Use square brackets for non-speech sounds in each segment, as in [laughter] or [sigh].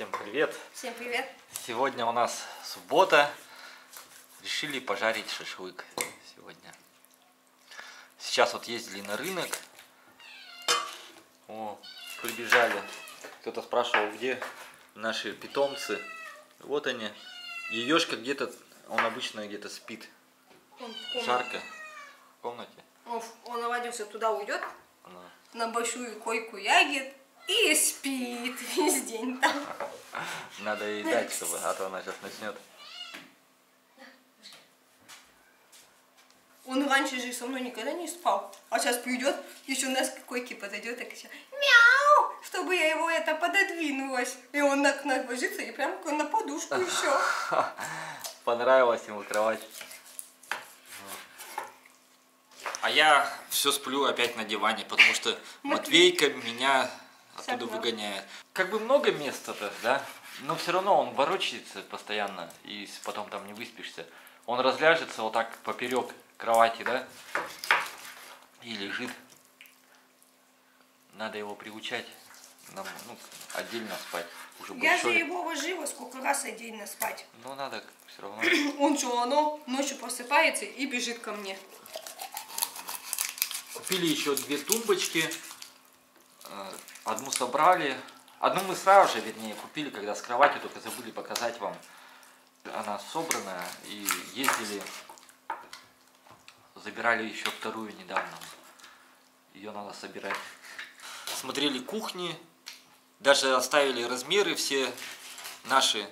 Всем привет! Всем привет! Сегодня у нас суббота. Решили пожарить шашлык сегодня. Сейчас вот ездили на рынок. О, прибежали. Кто-то спрашивал, где наши питомцы. Вот они. Еешка где-то, он обычно где-то спит. Он, в. Жарко. В комнате. Он, он наводился туда, уйдет Ну. на большую койку ягид и спит весь день там. Надо ей дать, чтобы, а то она сейчас начнет. Он раньше же со мной никогда не спал, а сейчас придет, еще у нас к койке подойдет и кричит мяу, чтобы я его это пододвинулась. И он на, на ложится и прям на подушку еще. [laughs] Понравилась ему кровать. А я все сплю опять на диване, потому что Матвейка меня оттуда Согнал. выгоняет. Как бы много места-то, да? Но все равно он ворочается постоянно, и потом там не выспишься. Он разляжется вот так поперек кровати, да? И лежит. Надо его приучать. Нам, ну, отдельно спать. Уже Я же его ложила сколько раз отдельно спать. Ну, надо все равно. [clears throat] Он что, оно ночью просыпается и бежит ко мне. Купили еще две тумбочки. Э, Одну собрали. Одну мы сразу же, вернее, купили, когда с кровати, только забыли показать вам. Она собранная. И ездили, забирали еще вторую недавно. Ее надо собирать. Смотрели кухни. Даже оставили размеры все наши.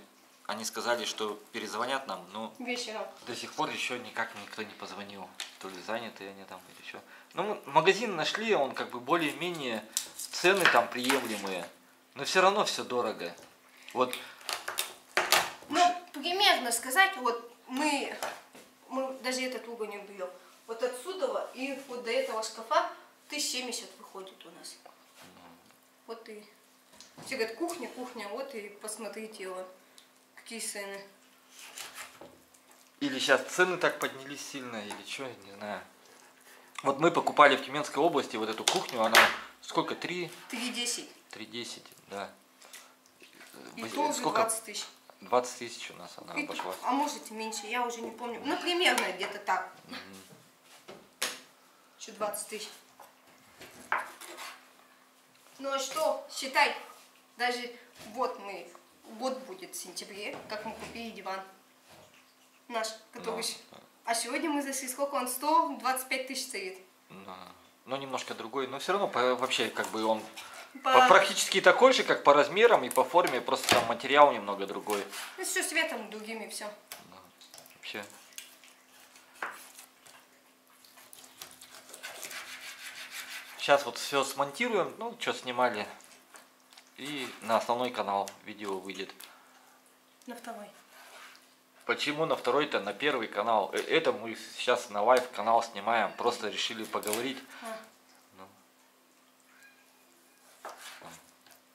Они сказали, что перезвонят нам, но Вечером. до сих пор еще никак никто не позвонил. То ли заняты они там или еще. Ну, магазин нашли, он как бы более-менее цены там приемлемые. Но все равно все дорого. Вот Ну, примерно сказать, вот мы, мы даже этот угол не берем. Вот отсюда и вот до этого шкафа 1070 выходит у нас. Вот и. Все говорят, кухня, кухня, вот и посмотрите его. Какие цены. или сейчас цены так поднялись сильно, или что, не знаю. Вот мы покупали в Тюменской области вот эту кухню, она сколько? 3? 3,10. 3,10, да. И тоже сколько? 20 тысяч. 20 тысяч у нас она И- обошлась. а может и меньше, я уже не помню. Ну, примерно где-то так. Еще 20 тысяч. Ну а что, считай, даже вот мы, год будет в сентябре, как мы купили диван наш, который... Ну, щ- А сегодня мы зашли, сколько он, 125 тысяч стоит. Да. Но немножко другой, но все равно по- вообще как бы он По- по- практически такой же, как по размерам и по форме, просто там материал немного другой. Ну, все светом другими, все. Вообще. Сейчас вот все смонтируем, ну, что снимали. И на основной канал видео выйдет. На второй. Почему на второй-то, на первый канал? Э, Это мы сейчас на live канал снимаем, просто решили поговорить. А. Ну.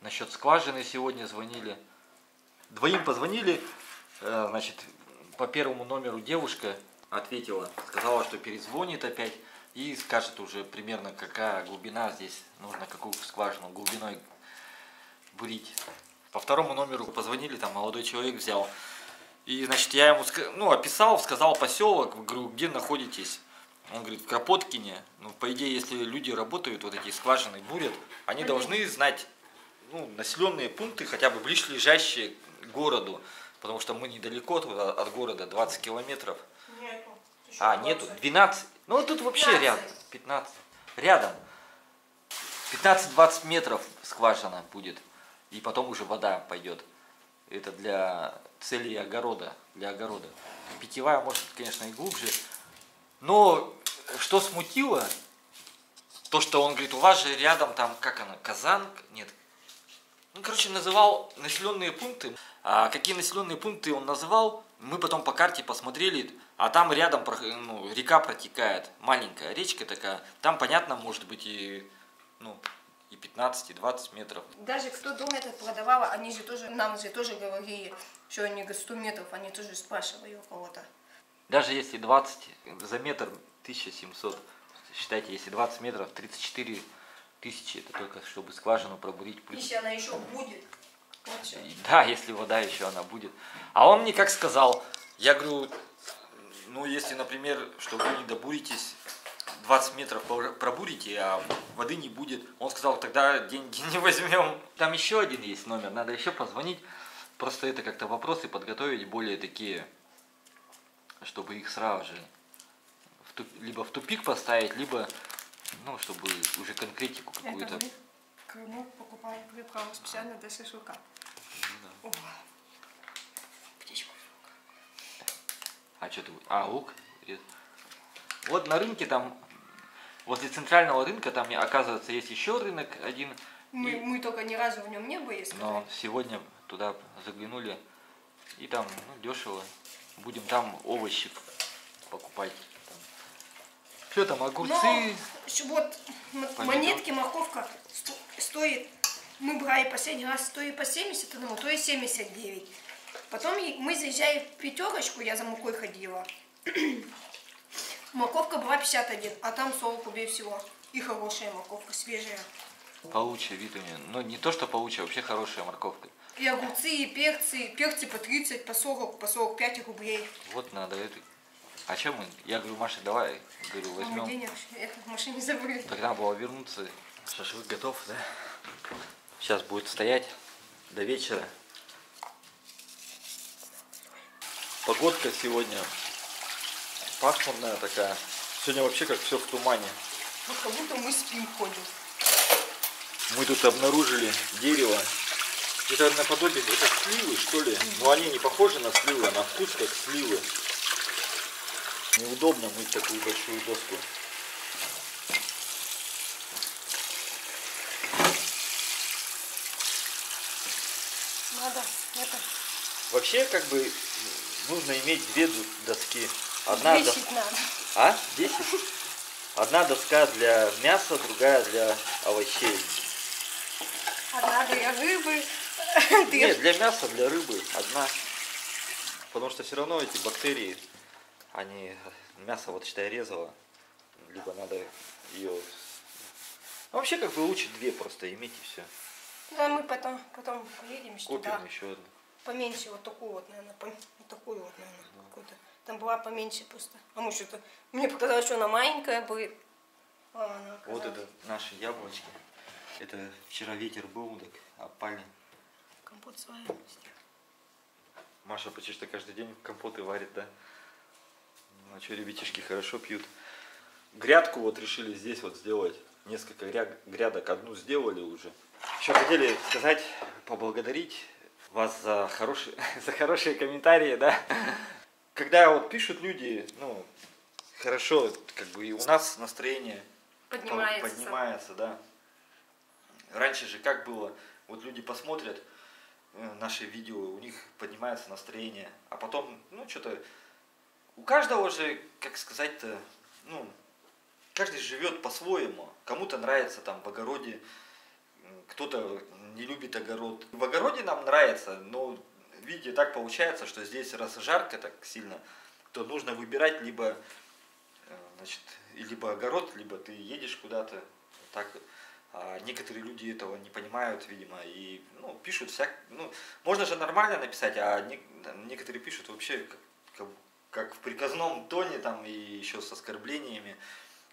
Насчет скважины сегодня звонили. Двоим позвонили, э, значит, по первому номеру девушка ответила, сказала, что перезвонит опять и скажет уже примерно, какая глубина здесь нужно, какую скважину глубиной бурить. По второму номеру позвонили, там молодой человек взял. И, значит, я ему ну, описал, сказал поселок, говорю, где находитесь. Он говорит, в Кропоткине. Ну, по идее, если люди работают, вот эти скважины бурят, они должны знать ну, населенные пункты, хотя бы ближайшие к городу. Потому что мы недалеко от, от города, 20 километров. Нету. Еще А, 20. нету, 12. Ну, тут вообще 15. рядом. 15. Рядом. 15-20 метров скважина будет. И потом уже вода пойдет. Это для целей огорода. Для огорода. Питьевая может, конечно, и глубже. Но что смутило, то, что он говорит, у вас же рядом там, как она, Казан? Нет. Ну, короче, называл населенные пункты. А какие населенные пункты он назвал, мы потом по карте посмотрели, а там рядом ну, река протекает, маленькая речка такая. Там, понятно, может быть и, ну, и 15, и 20 метров. Даже кто дом этот продавал, они же тоже, нам же тоже говорили, что они говорят, 100 метров, они тоже спрашивали у кого-то. Даже если 20, за метр 1700, считайте, если 20 метров, 34 тысячи, это только чтобы скважину пробурить. Плюс Если она еще будет, Вот Да, если вода еще она будет. А он мне как сказал, я говорю, ну если, например, что вы не добуритесь, 20 метров пробурите, а воды не будет. Он сказал, тогда деньги [laughs] не возьмем. Там еще один есть номер, надо еще позвонить. Просто это как-то вопросы подготовить более такие, чтобы их сразу же в туп- либо в тупик поставить, либо, ну, чтобы уже конкретику Это какую-то. мы в Крыму покупаем приправу специально для шашлыка. О, птичку. А что ты? А, лук? Вот на рынке там, возле центрального рынка, там, оказывается, есть еще рынок один. Мы, И- мы только ни разу в нем не были, Но сказать. сегодня туда заглянули, и там ну, дешево. Будем там овощи покупать. Что там, огурцы? Но вот Помидор. монетки, морковка сто- стоит, мы брали последний раз, стоит по 70 одному, то есть 79. Потом мы заезжали в пятерочку, я за мукой ходила. Морковка была 51, а там 40 рублей всего. И хорошая морковка, свежая. Получше вид у нее. Ну, не то, что получше, вообще хорошая морковка. И огурцы, и перцы. Перцы по 30, по 40, по 45 рублей. Вот надо это. А чем мы? Я говорю, Маша, давай, говорю, А возьмем. денег это в машине забыли. Тогда было вернуться. Шашлык готов, да? Сейчас будет стоять до вечера. Погодка сегодня пасмурная такая. Сегодня вообще как все в тумане. Вот как будто мы спим ходим. Мы тут обнаружили дерево. Это наподобие, это сливы, что ли? Но они не похожи на сливы, а на вкус как сливы. Неудобно мыть такую большую доску. Надо это Вообще, как бы, нужно иметь две доски. Одна дос- весить надо. А? Десять? Одна доска для мяса, другая для овощей. Одна для рыбы. [laughs] Нет, для мяса, для рыбы одна. Потому что все равно эти бактерии, они мясо вот считай резало. Либо надо ее... вообще как бы лучше две просто иметь и все. Да, мы потом, потом поедем еще Купим туда. еще одну. Поменьше, вот такую вот, наверное, вот такую вот, наверное, какую-то. Там была поменьше просто. А мы что-то... Мне показалось, что она маленькая будет. А она Вот это наши яблочки. Это вчера ветер был, так опали. Компот сварим. Маша почти что каждый день компоты варит, да? Ну, а что, ребятишки хорошо пьют. Грядку вот решили здесь вот сделать. Несколько гря- грядок, одну сделали уже. Еще хотели сказать, поблагодарить вас за хорошие, [laughs] за хорошие комментарии, да? Когда вот пишут люди, ну, хорошо, как бы и у нас настроение Поднимается. поднимается, да. Раньше же как было, вот люди посмотрят э, наши видео, у них поднимается настроение, а потом, ну, что-то, у каждого же, как сказать-то, ну, каждый живет по-своему. Кому-то нравится там в огороде, кто-то не любит огород. В огороде нам нравится, но видите, так получается, что здесь раз жарко так сильно, то нужно выбирать либо Э, значит, либо огород, либо ты едешь куда-то. Так, а некоторые люди этого не понимают, видимо, и ну, пишут всяк, ну, можно же нормально написать, а не- некоторые пишут вообще как, как, как в приказном тоне там и еще с оскорблениями.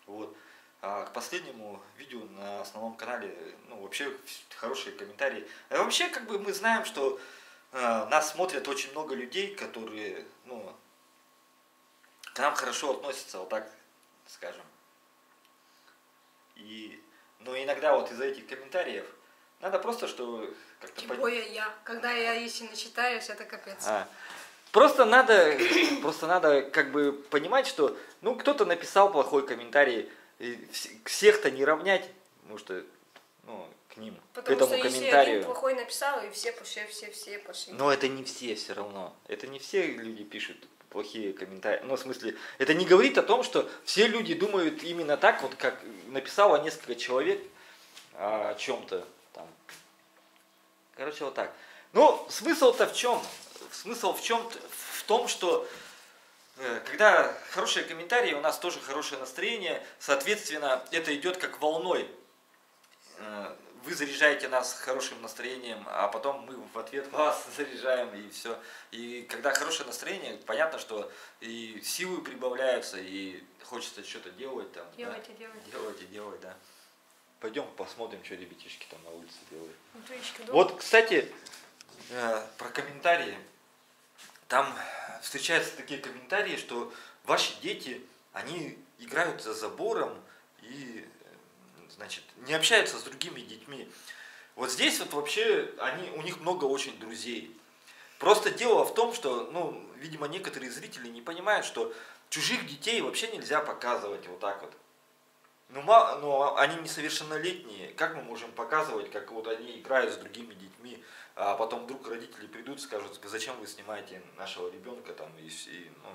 Вот. А к последнему видео на основном канале, ну, вообще хорошие комментарии. А вообще, как бы мы знаем, что нас смотрят очень много людей, которые, ну, к нам хорошо относятся, вот так скажем. И, но иногда вот из-за этих комментариев надо просто, что как-то Тем более я. Когда я если начитаюсь, это капец. А. Просто надо, [coughs] просто надо как бы понимать, что ну кто-то написал плохой комментарий, всех-то не равнять, потому что ну, к ним, Потому к этому что если один комментарию. плохой написал, и все пошли, все, все пошли. Но это не все все равно. Это не все люди пишут плохие комментарии. Ну, в смысле, это не говорит о том, что все люди думают именно так, вот как написало несколько человек о чем-то там. Короче, вот так. Ну, смысл-то в чем? Смысл в чем? В том, что э, когда хорошие комментарии, у нас тоже хорошее настроение, соответственно, это идет как волной. Э, вы заряжаете нас хорошим настроением, а потом мы в ответ [laughs] вас заряжаем и все. И когда хорошее настроение, понятно, что и силы прибавляются, и хочется что-то делать там. Делайте, да? делайте. Делайте, делать, да. Пойдем посмотрим, что ребятишки там на улице делают. Вот, кстати, э, про комментарии. Там встречаются такие комментарии, что ваши дети, они играют за забором и, значит, не общаются с другими детьми. Вот здесь вот вообще они, у них много очень друзей. Просто дело в том, что, ну, видимо, некоторые зрители не понимают, что чужих детей вообще нельзя показывать вот так вот. Ну, ма- ну, они несовершеннолетние. Как мы можем показывать, как вот они играют с другими детьми, а потом вдруг родители придут и скажут, зачем вы снимаете нашего ребенка там и, и, ну,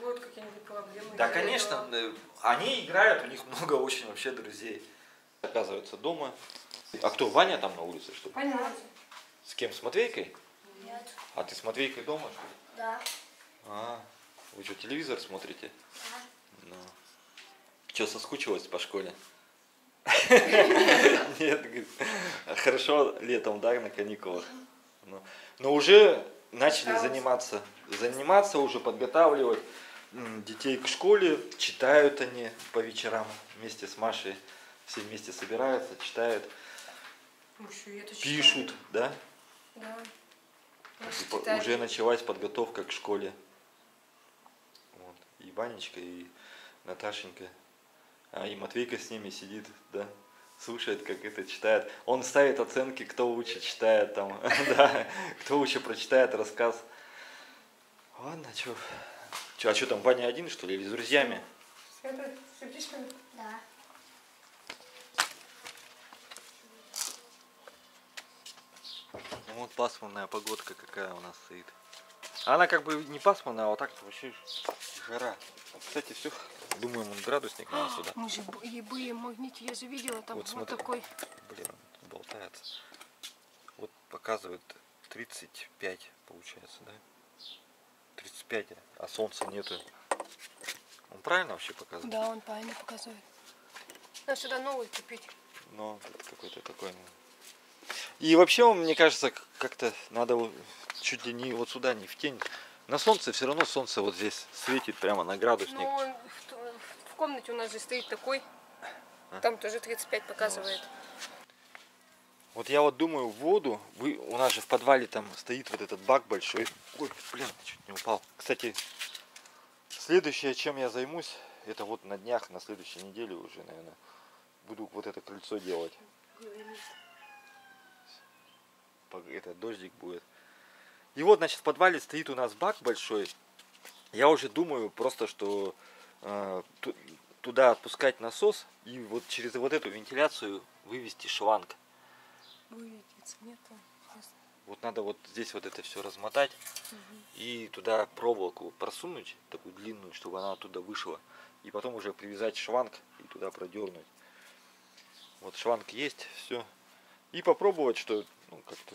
Будут какие-нибудь проблемы. да, конечно, этого. они играют, у них много очень вообще друзей. Оказывается, дома. А кто, Ваня там на улице, что ли? Понятно. С кем, с Матвейкой? Нет. А ты с Матвейкой дома, что ли? Да. А, вы что, телевизор смотрите? Да. Ну. Что, соскучилась по школе? [laughs] Нет, говорит, хорошо летом, да, на каникулах. Ну, Но уже начали заниматься, заниматься уже, подготавливать детей к школе, читают они по вечерам вместе с Машей, все вместе собираются, читают, пишут, да? Да. Тетради. уже началась подготовка к школе. Вот. И Ванечка, и Наташенька. А и Матвейка с ними сидит, да, слушает, как это читает. Он ставит оценки, кто лучше читает там, [laughs] да, кто лучше прочитает рассказ. Ладно, что. А что там, Ваня один, что ли, или с друзьями? Света, с? Да. Ну вот пасмурная погодка какая у нас стоит. Она как бы не пасмурная, а вот так вообще жара. Кстати, все, думаю, он градусник надо сюда. Мы же б- ебы и магните, я же видела там Вот вот, смотри. такой. Блин, болтается. Вот показывает 35, получается, да? 35, а солнца нету. Он правильно вообще показывает? Да, он правильно показывает. Надо сюда новый купить. Но это какой-то такой. ну. И вообще, мне кажется, как-то надо чуть ли не вот сюда, не в тень. На солнце все равно солнце вот здесь светит прямо на градусник. Ну, он т- в комнате у нас же стоит такой. А? Там тоже 35 показывает. Вот я вот думаю, воду, вы, у нас же в подвале там стоит вот этот бак большой. Ой, блин, чуть не упал. Кстати, следующее, чем я займусь, это вот на днях, на следующей неделе уже, наверное, буду вот это крыльцо делать. Это дождик будет. И вот, значит, в подвале стоит у нас бак большой. Я уже думаю просто, что туда отпускать насос и вот через вот эту вентиляцию вывести шланг. Выведется, нету. Вот надо вот здесь вот это все размотать и туда проволоку просунуть, такую длинную, чтобы она оттуда вышла. И потом уже привязать шланг и туда продернуть. Вот шланг есть, все. И попробовать, что, ну, как-то,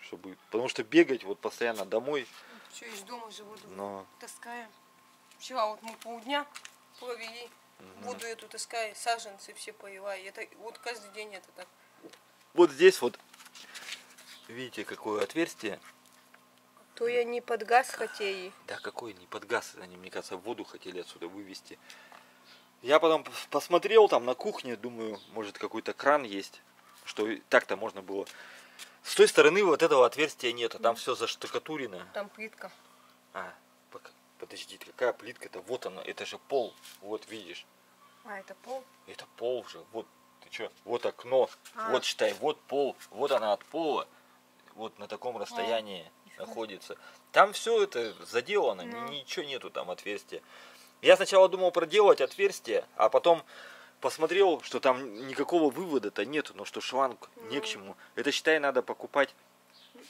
чтобы, потому что бегать вот постоянно домой, Что из дома же воду но, таскаем. Вчера вот мы полдня провели, воду эту таскали, саженцы все полила. И это вот каждый день это так. вот здесь вот, видите, какое отверстие, То я не под газ хотели. Да какой не под газ, они, мне кажется, воду хотели отсюда вывести. Я потом посмотрел там на кухне, думаю, может какой-то кран есть, что так-то можно было. С той стороны вот этого отверстия нет, а там все заштукатурено. Там плитка. А, подожди, какая плитка-то? Вот она, это же пол, вот видишь. А, это пол? Это пол же, вот, ты что, вот окно, А. вот считай, вот пол, вот она от пола, вот на таком расстоянии нифига. находится. Там все это заделано, Ну. ничего нету там отверстия. Я сначала думал проделать отверстие, а потом посмотрел, что там никакого вывода-то нету, но что шланг не к Ну. чему. Это, считай, надо покупать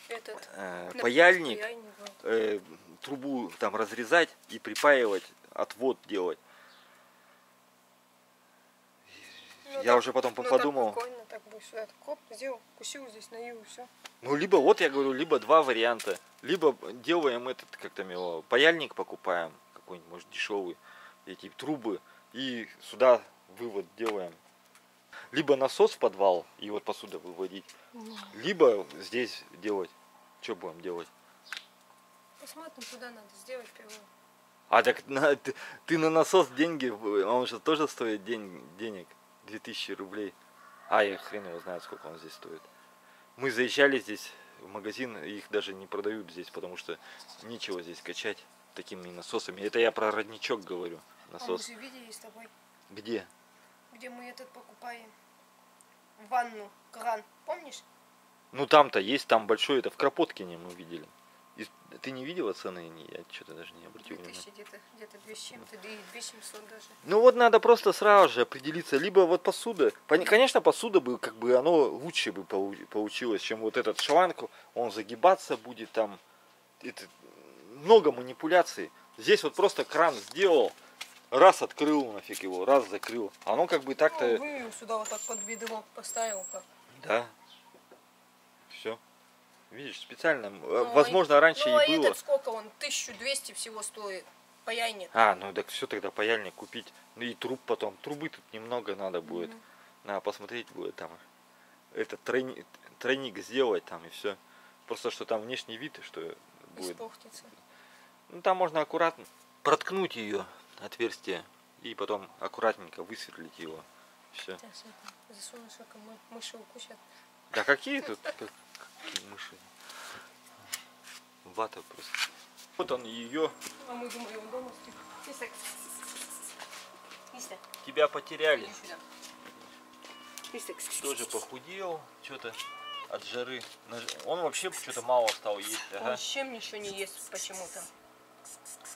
Этот. э, паяльник, паяльник, э, трубу там разрезать и припаивать, отвод делать. Ну, Я так- уже потом ну, так подумал. прикольно, так будешь сюда так, хоп, сделал, кусил здесь на и все. Ну, либо, вот я говорю, либо два варианта. Либо делаем этот, как там его, паяльник покупаем, какой-нибудь, может, дешевый, эти трубы, и сюда вывод делаем. либо насос в подвал и вот посуда выводить, либо здесь делать. Что будем делать? Посмотрим, куда надо сделать первое. А так на- ты, ты на насос деньги, он же тоже стоит день, денег, 2000 рублей. А, я хрен его знает, сколько он здесь стоит. Мы заезжали здесь в магазин, их даже не продают здесь, потому что нечего здесь качать такими насосами. Это я про родничок говорю, А мы насос. же видели с тобой, Где? где мы этот покупаем. Ванну, кран, помнишь? Ну там-то есть, там большой, это в Кропоткине мы видели. И ты не видела цены? Я что-то даже не обратил внимания. 2000 где-то, где-то 2 с чем-то, да и 2700 даже. Ну вот надо просто сразу же определиться, либо вот посуда. Конечно, посуда бы, как бы оно лучше бы полу- получилось, чем вот этот шланг, он загибаться будет там. Это много манипуляций. Здесь вот просто кран сделал, раз открыл нафиг его, раз закрыл. Оно как бы так-то, Ну, вывел сюда вот так под ведро, поставил как. да. Видишь, специально. м, Ну, Возможно, раньше ну, а и было. этот сколько он? 1200 всего стоит. Паяльник. А, ну так все тогда паяльник купить. Ну и труб потом. Трубы тут немного надо будет. Мгм. Надо посмотреть будет там. Этот тройник, тройник сделать там и все. Просто что там внешний вид, что будет. Испортится. Ну там можно аккуратно проткнуть ее отверстие и потом аккуратненько высверлить его. Все. Засунешь, мыши укусят. Да какие тут [laughs] мыши? Вата просто. Вот он ее. А мы думали, он дома спит. Тебя потеряли. тоже похудел, что-то от жары. Он вообще что-то мало стал есть. Ага. Он с чем ничего не ест почему-то.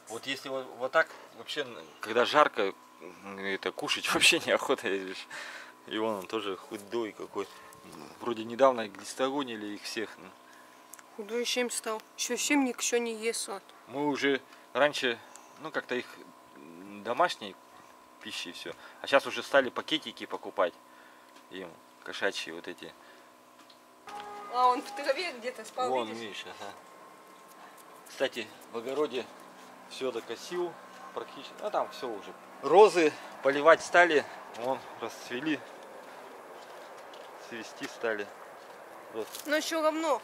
Вот если вот, вот так вообще, когда жарко, это кушать [laughs] вообще неохота. видишь. И он, он тоже худой какой. Вроде недавно глистогонили их всех. ну. Худой чем стал? Еще чем ничего не ест. Мы уже раньше, ну как-то их домашней пищи все. А сейчас уже стали пакетики покупать им, кошачьи вот эти. А он в траве где-то спал, Вон, видишь? видишь, ага. Кстати, в огороде все докосил практически. Ну там все уже. Розы поливать стали, вон расцвели, цвести стали. Вот. Но все равно.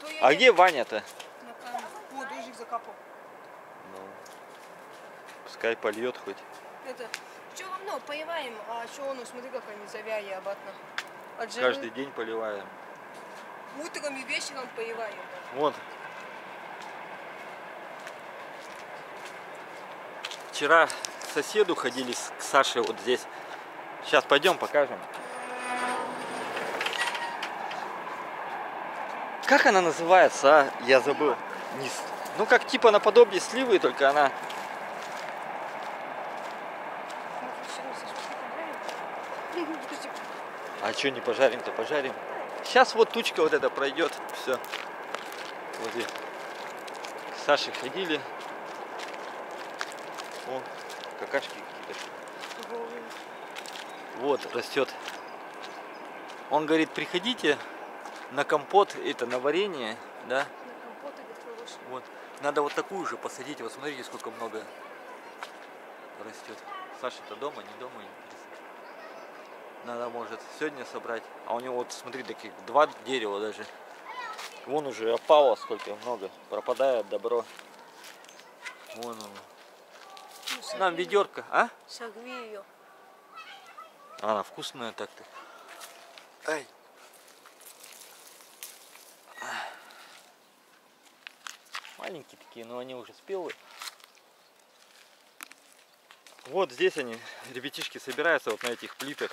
То я А где Ваня-то? На камеру. О, дождик закапал. Ну, пускай польет хоть. Это, все равно поливаем, а что оно, смотри, как они завяли обратно. От. Каждый день поливаем. Утром и вечером поливаем. Вот. Вчера к соседу ходили с- к Саше вот здесь. Сейчас пойдем покажем. Как она называется, а? Я забыл. С- Ну как типа наподобие сливы, только она. А что не пожарим-то пожарим. Сейчас вот тучка вот эта пройдет. Все. Вот здесь. К ходили. О, какашки какие-то. Вот, растет. Он говорит, приходите на компот, это на варенье, да? Вот. Надо вот такую же посадить. Вот смотрите, сколько много растет. Саша-то дома, не дома, интересно. Надо, может, сегодня собрать. А у него вот, смотри, таких два дерева даже. Вон уже опало сколько много. Пропадает добро. Вон он. Нам ведерко, а? Согви ее. Она вкусная так-то. Ай. Маленькие такие, но они уже спелые. Вот здесь они, ребятишки, собираются вот на этих плитах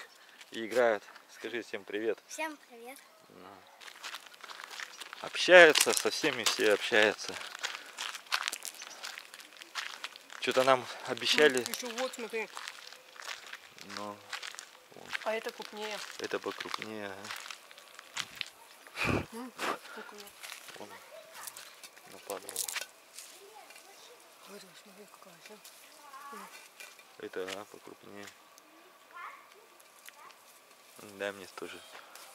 и играют. Скажи всем привет. Всем привет. Общаются, со всеми все общаются. Что-то нам обещали, Еще вот, смотри. но А это крупнее. это покрупнее. Как у меня. Вон, ну, нападала. Смотри, смотри, какая. Это она покрупнее. Дай мне тоже.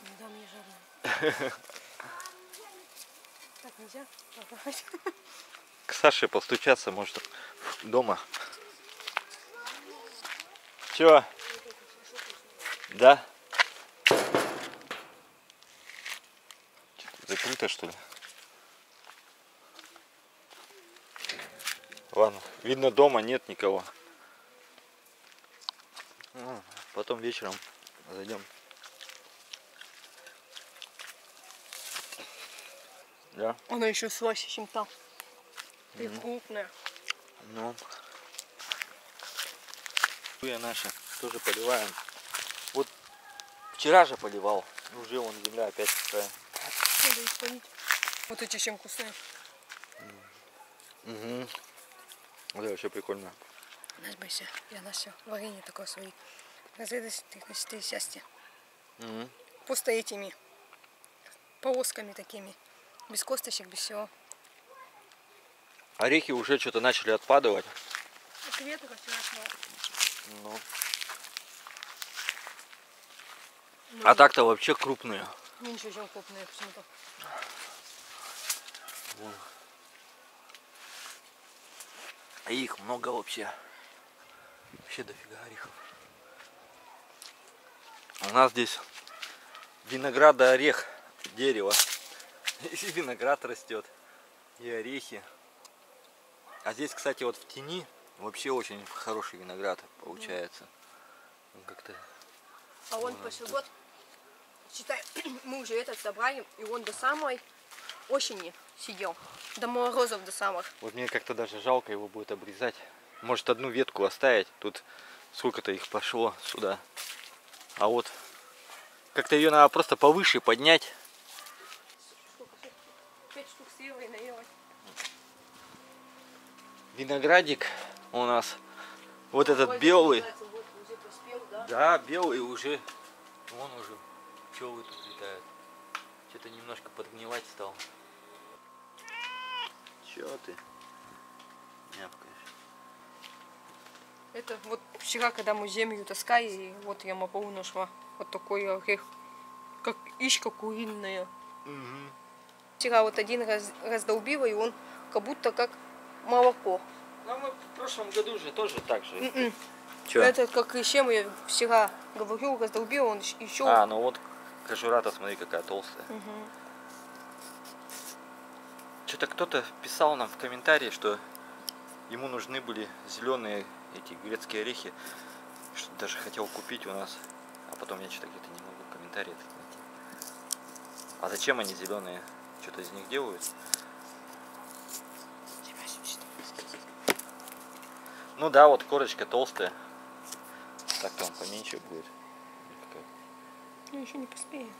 Ну Не дай мне жареную. [laughs] Так нельзя? К Саше постучаться, может, дома. Чего? Да? Закрыто, что ли? Ладно, видно дома нет никого. Ну, потом вечером зайдем. Да, Она еще слаще, чем там. И крупная. ну. Хуя наши тоже поливаем. Вот вчера же поливал. Уже вон земля опять такая. Надо их полить. Вот эти чем вкусные. Угу. Это вообще прикольно. Нас бойся. Я на все. Варенье такое свои. Разрядность носителей счастья. Угу. Просто этими полосками такими. Без косточек, без всего. Орехи уже что-то начали отпадывать. От ветра вчерашнего. Ну. А так-то вообще крупные. Меньше, чем крупные почему-то. А их много вообще. Вообще дофига орехов. У нас здесь винограда орех, дерево. [laughs] И виноград растет, и орехи. А здесь, кстати, вот в тени вообще очень хороший виноград получается. Он как-то А он прошлый год, считай, [clears throat] мы уже этот собрали, и он до самой осени сидел. До морозов до самых. Вот мне как-то даже жалко его будет обрезать. Может одну ветку оставить. Тут сколько-то их пошло сюда. А вот как-то ее надо просто повыше поднять. Виноградик у нас. Вот этот Ой, белый. называется, вот уже поспел, да? Да, белый уже. Вон уже пчелы тут летают. Что-то немножко подгнивать стал. Че ты? Няпкаешь. Это вот вчера, когда мы землю таскали, и вот я мапу нашла. Вот такой орех, как ишка куриная. Угу. Вчера вот один раз раздолбила, и он как будто как молоко. Ну мы в прошлом году же тоже так же. М-м. Чё? Это как и чем я вчера говорю, раздолбила, он еще... А, ну вот кожура-то смотри какая толстая. Мгм. Что-то кто-то писал нам в комментарии, что ему нужны были зеленые эти грецкие орехи, что даже хотел купить у нас, а потом я что-то где-то не могу комментарии найти. А зачем они зеленые? Что-то из них делают? Ну да, вот корочка толстая. Так-то он поменьше будет. Ну, еще не поспею.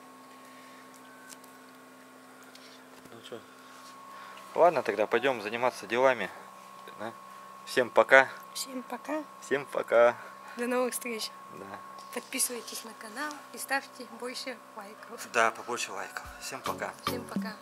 Ну что? Ладно, тогда пойдем заниматься делами. да? Всем пока. Всем пока. Всем пока. До новых встреч. Да. Подписывайтесь на канал и ставьте больше лайков. Да, побольше лайков. Всем пока. Всем пока.